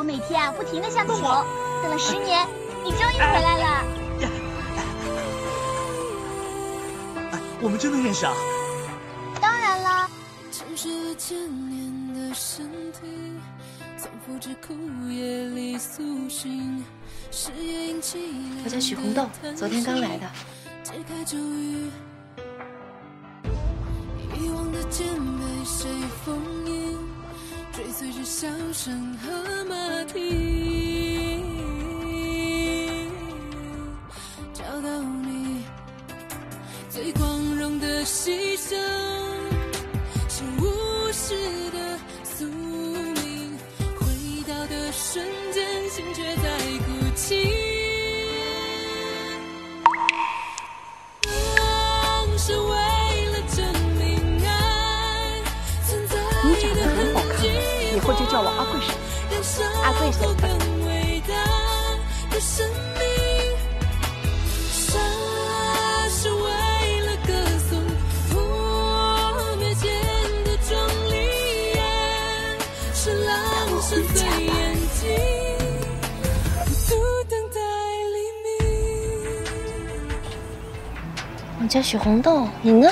我每天啊不停的向你求，等了十年，你终于回来了。哎，我们真的认识啊？当然了。我叫许红豆，昨天刚来的。找到你最光荣的牺牲，是无视的宿命。回到的瞬间，心却在哭泣。是为了证明爱存在你长得很好看，以后就叫我阿贵婶。阿贵婶。沉醉眼睛孤独等待黎明。我叫许红豆你呢？